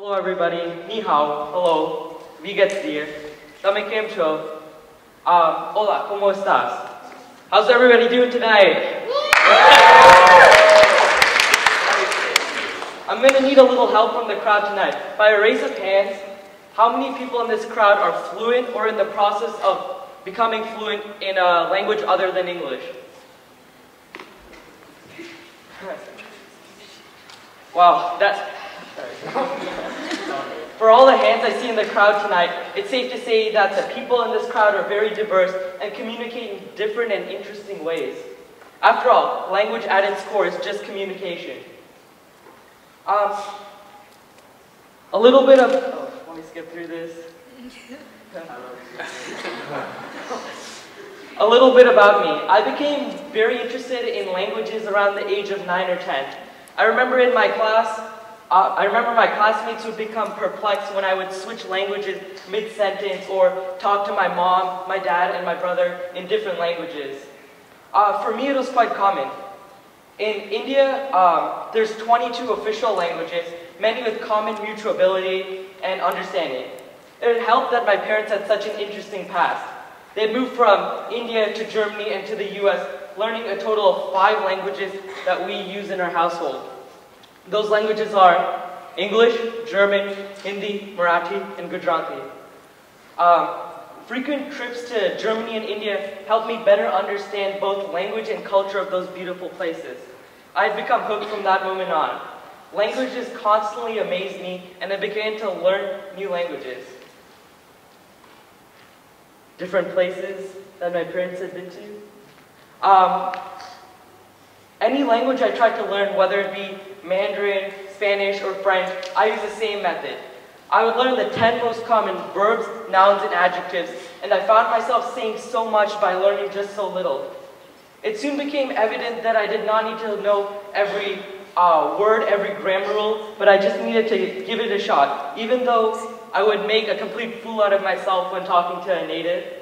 Hello everybody, ni hao, hello, wie geht's dir? Dame kem cho? Um, hola, ¿cómo estás? How's everybody doing tonight? I'm gonna need a little help from the crowd tonight. By a raise of hands, how many people in this crowd are fluent or in the process of becoming fluent in a language other than English? Wow, that's... For all the hands I see in the crowd tonight, it's safe to say that the people in this crowd are very diverse and communicate in different and interesting ways. After all, language at its core is just communication. Um, a little bit of, oh, let me skip through this. a little bit about me. I became very interested in languages around the age of 9 or 10. I remember in my class, uh, I remember my classmates would become perplexed when I would switch languages mid-sentence or talk to my mom, my dad, and my brother in different languages. Uh, for me, it was quite common. In India, um, there's 22 official languages, many with common mutuality and understanding. It helped that my parents had such an interesting past. They moved from India to Germany and to the US, learning a total of five languages that we use in our household. Those languages are English, German, Hindi, Marathi, and Gujarati. Um, frequent trips to Germany and India helped me better understand both language and culture of those beautiful places. I had become hooked from that moment on. Languages constantly amazed me, and I began to learn new languages. Different places that my parents had been to. Um, any language I tried to learn, whether it be Mandarin, Spanish, or French, I use the same method. I would learn the 10 most common verbs, nouns, and adjectives, and I found myself saying so much by learning just so little. It soon became evident that I did not need to know every uh, word, every grammar rule, but I just needed to give it a shot. Even though I would make a complete fool out of myself when talking to a native,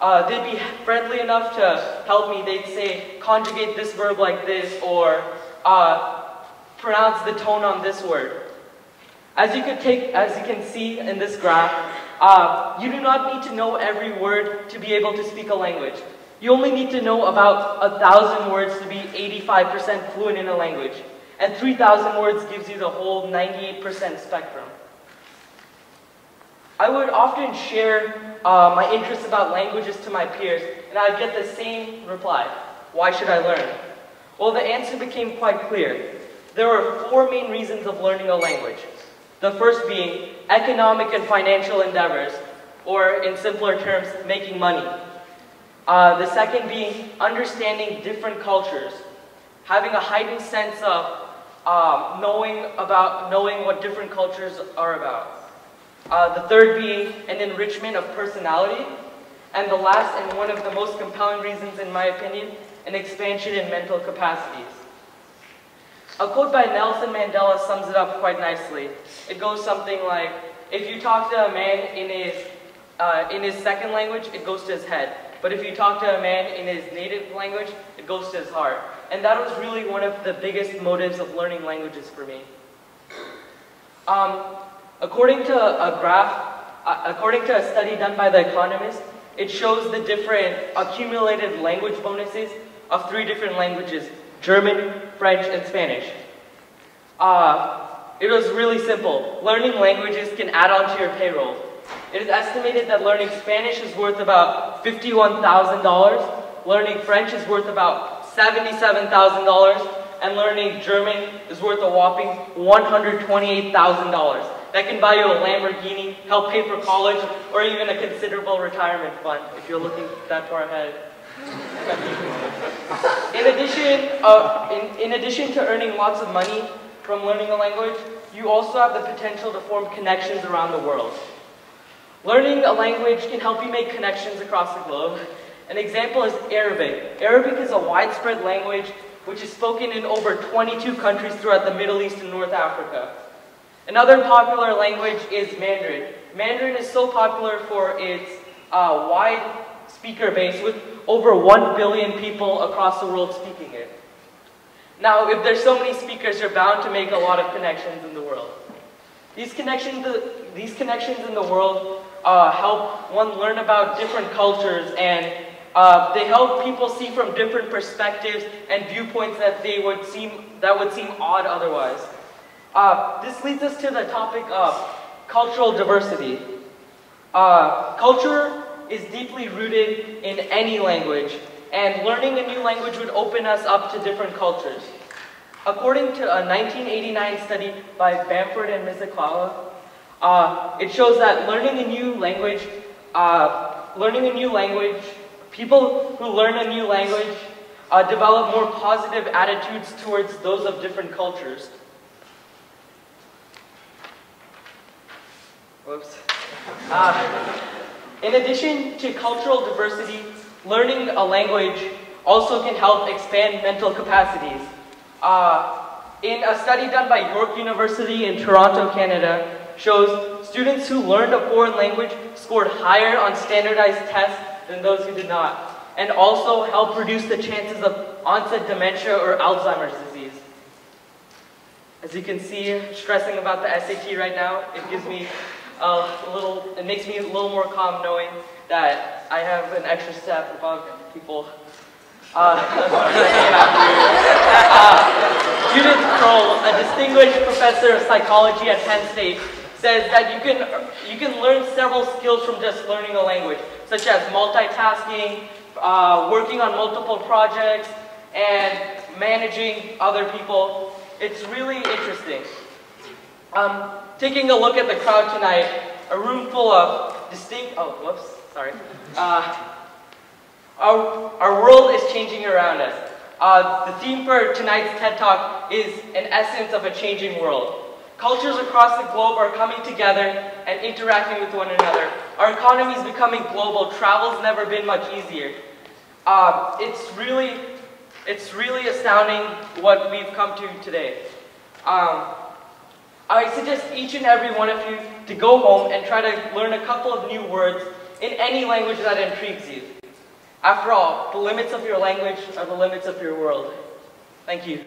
uh, they'd be friendly enough to help me. They'd say, conjugate this verb like this, or uh, pronounce the tone on this word. As you, could take, as you can see in this graph, uh, you do not need to know every word to be able to speak a language. You only need to know about a thousand words to be 85% fluent in a language. And 3,000 words gives you the whole 98% spectrum. I would often share uh, my interests about languages to my peers, and I'd get the same reply. Why should I learn? Well, the answer became quite clear. There are four main reasons of learning a language. The first being economic and financial endeavors, or in simpler terms, making money. Uh, the second being understanding different cultures, having a heightened sense of um, knowing about knowing what different cultures are about. Uh, the third being an enrichment of personality, and the last and one of the most compelling reasons, in my opinion, an expansion in mental capacities. A quote by Nelson Mandela sums it up quite nicely. It goes something like, if you talk to a man in his, uh, in his second language, it goes to his head. But if you talk to a man in his native language, it goes to his heart. And that was really one of the biggest motives of learning languages for me. Um, according to a graph, uh, according to a study done by The Economist, it shows the different accumulated language bonuses of three different languages, German, French, and Spanish. Uh, it was really simple. Learning languages can add on to your payroll. It is estimated that learning Spanish is worth about $51,000, learning French is worth about $77,000, and learning German is worth a whopping $128,000. That can buy you a Lamborghini, help pay for college, or even a considerable retirement fund if you're looking that far ahead. in addition, uh, in, in addition to earning lots of money from learning a language, you also have the potential to form connections around the world. Learning a language can help you make connections across the globe. An example is Arabic. Arabic is a widespread language which is spoken in over 22 countries throughout the Middle East and North Africa. Another popular language is Mandarin. Mandarin is so popular for its uh, wide speaker base with over 1 billion people across the world speaking it. Now, if there's so many speakers, you're bound to make a lot of connections in the world. These connections, these connections in the world uh, help one learn about different cultures and uh, they help people see from different perspectives and viewpoints that they would seem that would seem odd otherwise. Uh, this leads us to the topic of cultural diversity. Uh, culture is deeply rooted in any language, and learning a new language would open us up to different cultures. According to a 1989 study by Bamford and Mizokawa, uh, it shows that learning a new language, uh, learning a new language People who learn a new language uh, develop more positive attitudes towards those of different cultures. Whoops. Uh, in addition to cultural diversity, learning a language also can help expand mental capacities. Uh, in a study done by York University in Toronto, Canada, shows students who learned a foreign language scored higher on standardized tests than those who did not, and also help reduce the chances of onset dementia or Alzheimer's disease. As you can see, stressing about the SAT right now, it gives me a little, it makes me a little more calm knowing that I have an extra step above people. Uh, uh, Judith Kroll, a distinguished professor of psychology at Penn State, says that you can, you can learn several skills from just learning a language, such as multitasking, uh, working on multiple projects, and managing other people. It's really interesting. Um, taking a look at the crowd tonight, a room full of distinct, oh, whoops, sorry. Uh, our, our world is changing around us. Uh, the theme for tonight's TED Talk is an essence of a changing world. Cultures across the globe are coming together and interacting with one another. Our economy is becoming global. Travel's never been much easier. Uh, it's really, it's really astounding what we've come to today. Um, I suggest each and every one of you to go home and try to learn a couple of new words in any language that intrigues you. After all, the limits of your language are the limits of your world. Thank you.